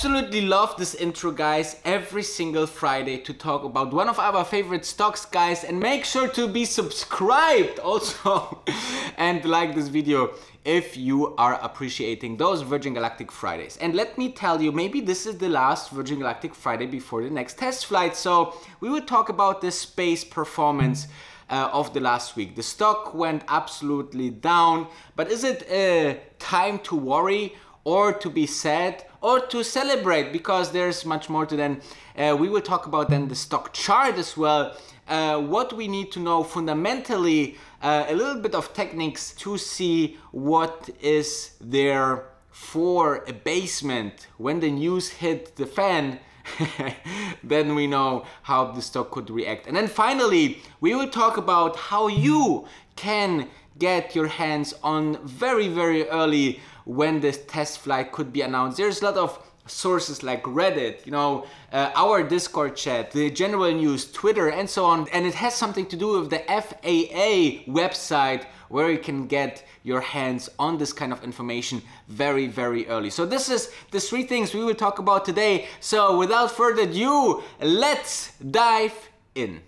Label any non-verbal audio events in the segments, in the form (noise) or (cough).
absolutely love this intro guys every single Friday to talk about one of our favorite stocks guys and make sure to be subscribed also (laughs) and like this video if you are appreciating those Virgin Galactic Fridays. And let me tell you, maybe this is the last Virgin Galactic Friday before the next test flight. So we will talk about the space performance uh, of the last week. The stock went absolutely down, but is it a time to worry or to be sad or to celebrate because there's much more to then. Uh, we will talk about then the stock chart as well. Uh, what we need to know fundamentally, uh, a little bit of techniques to see what is there for a basement when the news hit the fan (laughs) then we know how the stock could react. And then finally, we will talk about how you can get your hands on very, very early when this test flight could be announced. There's a lot of sources like Reddit, you know, uh, our Discord chat, the general news, Twitter, and so on. And it has something to do with the FAA website where you can get your hands on this kind of information very, very early. So this is the three things we will talk about today. So without further ado, let's dive in.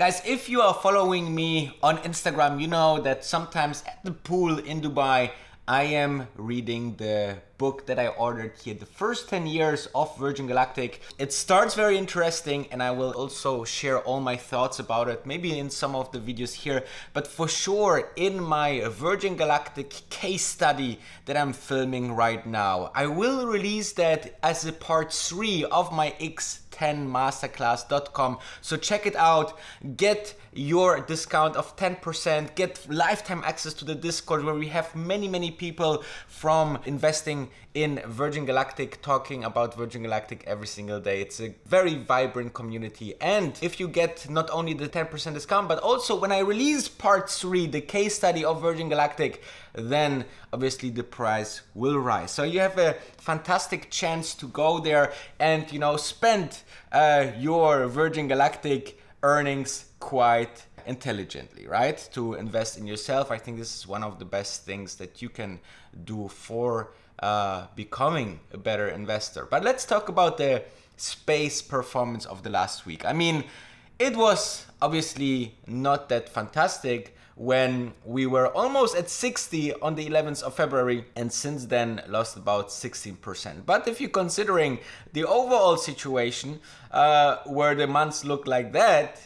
Guys, if you are following me on Instagram, you know that sometimes at the pool in Dubai, I am reading the book that I ordered here, The First 10 Years of Virgin Galactic. It starts very interesting and I will also share all my thoughts about it, maybe in some of the videos here, but for sure in my Virgin Galactic case study that I'm filming right now. I will release that as a part 3 of my X 10masterclass.com. So check it out, get your discount of 10%, get lifetime access to the Discord where we have many, many people from investing in Virgin Galactic talking about Virgin Galactic every single day. It's a very vibrant community. And if you get not only the 10% discount, but also when I release part three, the case study of Virgin Galactic, then obviously the price will rise. So you have a fantastic chance to go there and, you know, spend uh, your Virgin Galactic earnings quite intelligently, right? To invest in yourself. I think this is one of the best things that you can do for uh, becoming a better investor. But let's talk about the space performance of the last week. I mean, it was obviously not that fantastic when we were almost at 60 on the 11th of February and since then lost about 16%. But if you're considering the overall situation uh, where the months look like that,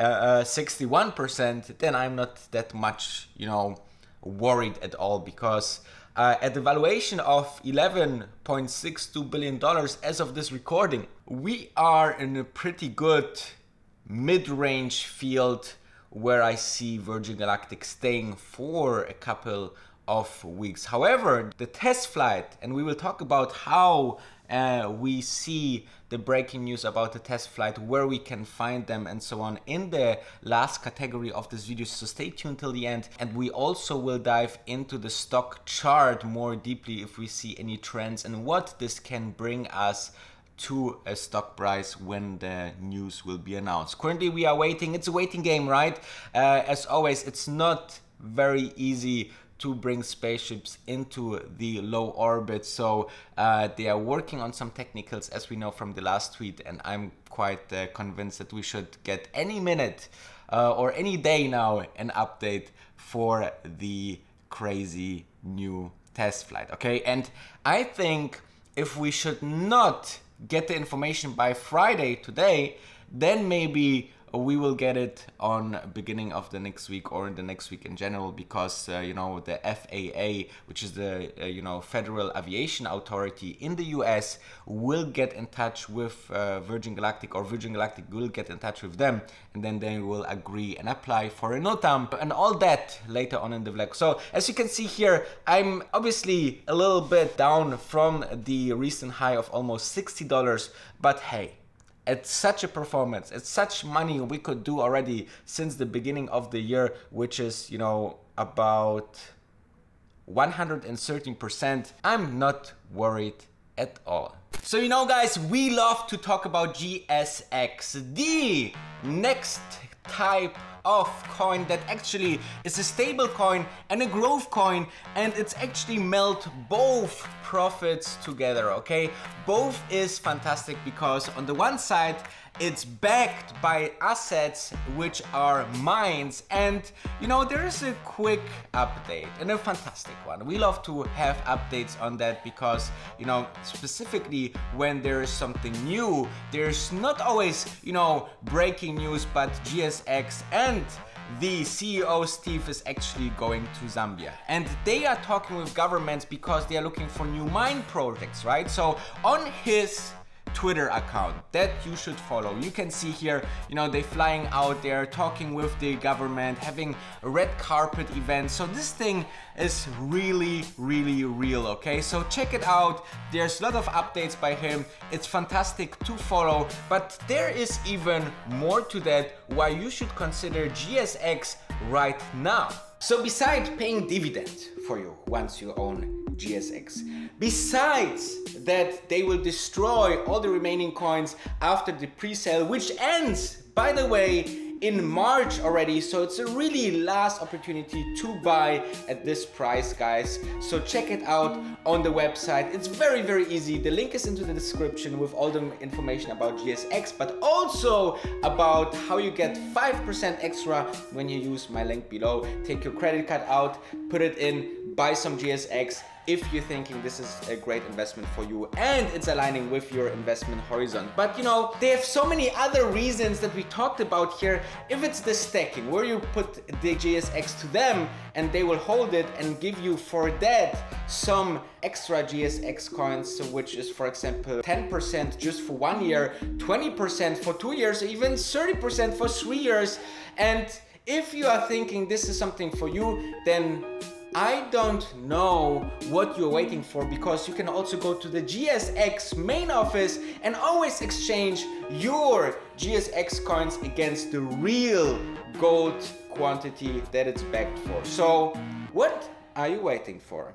uh, 61%, uh, then I'm not that much, you know, worried at all because uh, at the valuation of 11.62 billion dollars as of this recording, we are in a pretty good mid-range field where I see Virgin Galactic staying for a couple of weeks. However, the test flight, and we will talk about how uh, we see the breaking news about the test flight, where we can find them and so on in the last category of this video. So stay tuned till the end. And we also will dive into the stock chart more deeply if we see any trends and what this can bring us to a stock price when the news will be announced. Currently we are waiting, it's a waiting game, right? Uh, as always, it's not very easy to bring spaceships into the low orbit. So uh, they are working on some technicals as we know from the last tweet and I'm quite uh, convinced that we should get any minute uh, or any day now an update for the crazy new test flight, okay? And I think if we should not get the information by Friday today, then maybe we will get it on beginning of the next week or in the next week in general because uh, you know the FAA which is the uh, you know Federal Aviation Authority in the US will get in touch with uh, Virgin Galactic or Virgin Galactic will get in touch with them and then they will agree and apply for a NOTAM and all that later on in the vlog. So as you can see here I'm obviously a little bit down from the recent high of almost $60 but hey at such a performance, at such money we could do already since the beginning of the year, which is, you know, about 113%, I'm not worried at all. So you know guys, we love to talk about GSX, the next type of coin that actually is a stable coin and a growth coin and it's actually melt both profits together, okay? Both is fantastic because on the one side it's backed by assets which are mines and you know there is a quick update and a fantastic one. We love to have updates on that because you know specifically when there is something new there's not always you know breaking news but GSX and the CEO Steve is actually going to Zambia. And they are talking with governments because they are looking for new mine projects right? So on his Twitter account that you should follow. You can see here, you know, they flying out there, talking with the government, having a red carpet event. So this thing is really, really real, okay? So check it out. There's a lot of updates by him. It's fantastic to follow, but there is even more to that why you should consider GSX right now. So besides paying dividend for you once you own GSX, besides that they will destroy all the remaining coins after the pre-sale, which ends, by the way, in March already. So it's a really last opportunity to buy at this price, guys. So check it out on the website. It's very, very easy. The link is into the description with all the information about GSX, but also about how you get 5% extra when you use my link below. Take your credit card out, put it in, buy some GSX, if you're thinking this is a great investment for you and it's aligning with your investment horizon. But you know, they have so many other reasons that we talked about here. If it's the stacking, where you put the GSX to them and they will hold it and give you for that some extra GSX coins, which is for example 10% just for one year, 20% for two years, even 30% for three years. And if you are thinking this is something for you, then I don't know what you're waiting for because you can also go to the GSX main office and always exchange your GSX coins against the real gold quantity that it's backed for. So what are you waiting for?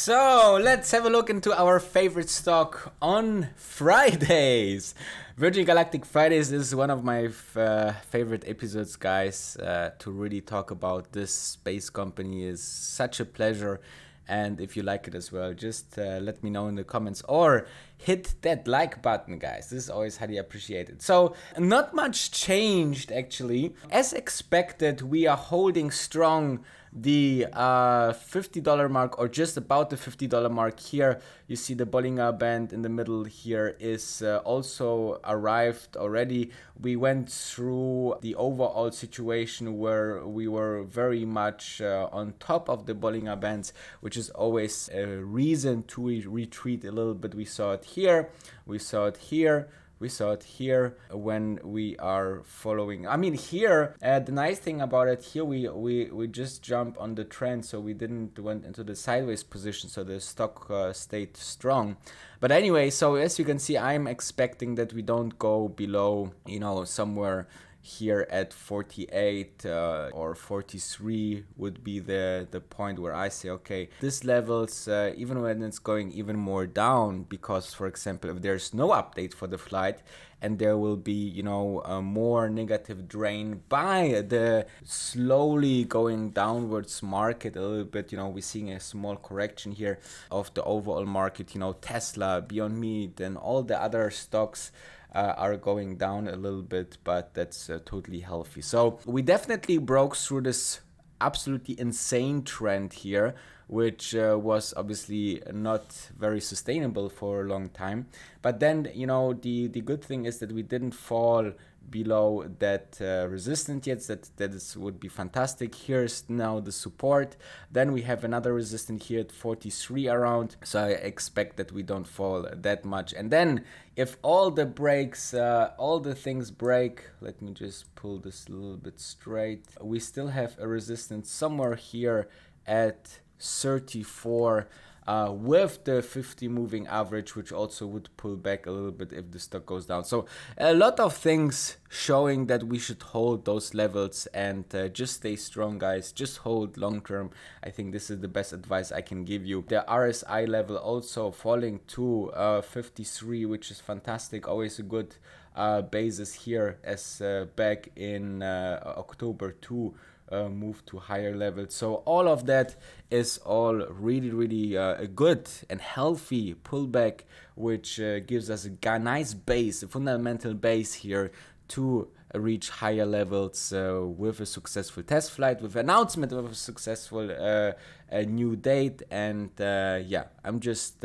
So let's have a look into our favorite stock on Fridays. (laughs) Virgin Galactic Fridays is one of my uh, favorite episodes, guys. Uh, to really talk about this space company is such a pleasure. And if you like it as well, just uh, let me know in the comments or hit that like button, guys. This is always highly appreciated. So, not much changed actually. As expected, we are holding strong the uh, $50 mark or just about the $50 mark here. You see the Bollinger Band in the middle here is uh, also arrived already. We went through the overall situation where we were very much uh, on top of the Bollinger Bands, which is always a reason to re retreat a little bit. We saw it here, we saw it here we saw it here when we are following. I mean here uh, the nice thing about it here we we we just jump on the trend so we didn't went into the sideways position so the stock uh, stayed strong. But anyway so as you can see i'm expecting that we don't go below you know somewhere here at 48 uh, or 43 would be the the point where I say okay this levels uh, even when it's going even more down because for example if there's no update for the flight and there will be you know a more negative drain by the slowly going downwards market a little bit you know we're seeing a small correction here of the overall market you know Tesla Beyond Meat and all the other stocks uh, are going down a little bit, but that's uh, totally healthy. So we definitely broke through this absolutely insane trend here, which uh, was obviously not very sustainable for a long time. But then, you know, the, the good thing is that we didn't fall below that uh, resistance yet that that is would be fantastic. Here's now the support. Then we have another resistance here at 43 around so i expect that we don't fall that much. And then if all the breaks uh, all the things break let me just pull this a little bit straight we still have a resistance somewhere here at 34 uh, with the 50 moving average, which also would pull back a little bit if the stock goes down. So a lot of things showing that we should hold those levels and uh, just stay strong, guys. Just hold long term. I think this is the best advice I can give you. The RSI level also falling to uh, 53, which is fantastic. Always a good uh, bases here as uh, back in uh, October 2 uh, move to higher levels. So all of that is all really, really uh, a good and healthy pullback, which uh, gives us a nice base, a fundamental base here to reach higher levels uh, with a successful test flight, with announcement of a successful uh, a new date. And uh, yeah, I'm just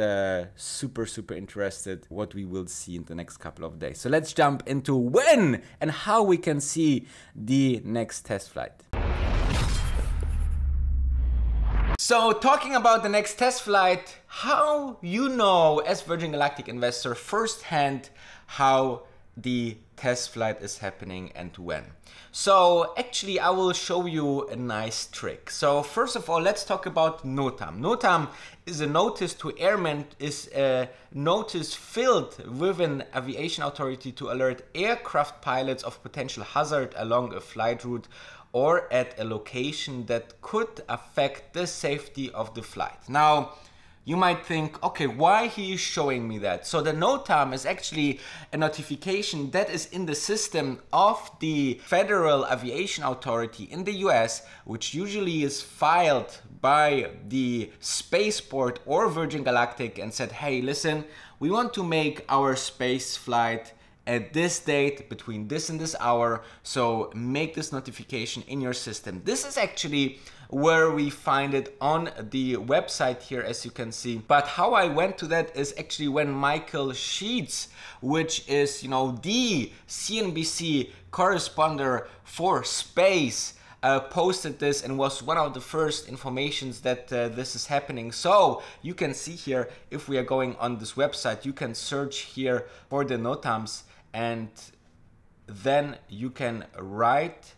super, super interested what we will see in the next couple of days. So let's jump into when and how we can see the next test flight. So talking about the next test flight, how you know as Virgin Galactic investor firsthand how the test flight is happening and when. So actually I will show you a nice trick. So first of all, let's talk about NOTAM. NOTAM is a notice to airmen, is a notice filled with an aviation authority to alert aircraft pilots of potential hazard along a flight route or at a location that could affect the safety of the flight. Now, you might think, okay, why he is showing me that? So the NOTAM is actually a notification that is in the system of the Federal Aviation Authority in the US, which usually is filed by the spaceport or Virgin Galactic and said, hey, listen, we want to make our space flight at this date between this and this hour so make this notification in your system. This is actually where we find it on the website here as you can see. But how i went to that is actually when michael Sheetz, which is you know the cnbc correspondent for space uh, posted this and was one of the first informations that uh, this is happening. So you can see here, if we are going on this website, you can search here for the NOTAMs and then you can write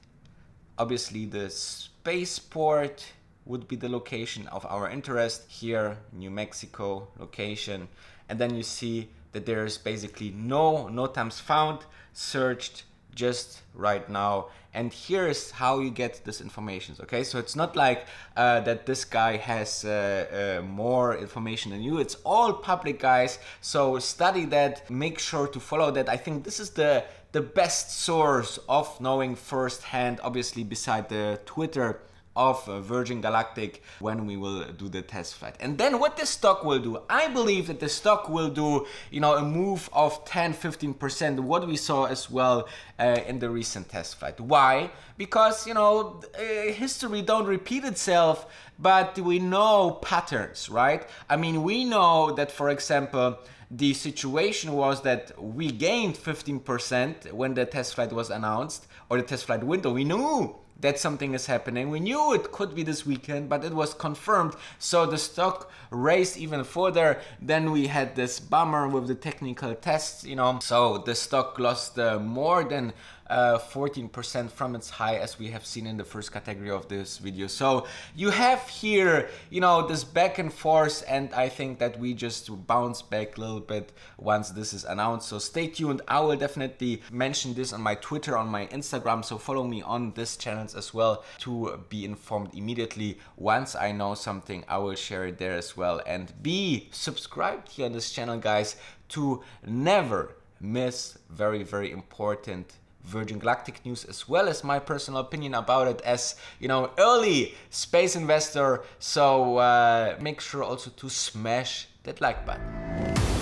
obviously the spaceport would be the location of our interest here New Mexico location. And then you see that there's basically no NOTAMs found searched just right now. And here's how you get this information okay? So it's not like uh, that this guy has uh, uh, more information than you. It's all public guys. So study that. Make sure to follow that. I think this is the the best source of knowing firsthand obviously beside the twitter of uh, Virgin Galactic when we will do the test flight. And then what the stock will do, I believe that the stock will do, you know, a move of 10-15%, what we saw as well uh, in the recent test flight. Why? Because, you know, uh, history don't repeat itself, but we know patterns, right? I mean, we know that, for example, the situation was that we gained 15% when the test flight was announced, or the test flight window. We knew that something is happening. We knew it could be this weekend, but it was confirmed. So the stock raised even further. Then we had this bummer with the technical tests, you know. So the stock lost uh, more than 14% uh, from its high as we have seen in the first category of this video. So you have here, you know, this back and forth and I think that we just bounce back a little bit once this is announced. So stay tuned. I will definitely mention this on my Twitter, on my Instagram. So follow me on this channels as well to be informed immediately. Once I know something, I will share it there as well. And be subscribed here on this channel, guys, to never miss very, very important Virgin Galactic news as well as my personal opinion about it as you know early space investor. So uh, make sure also to smash that like button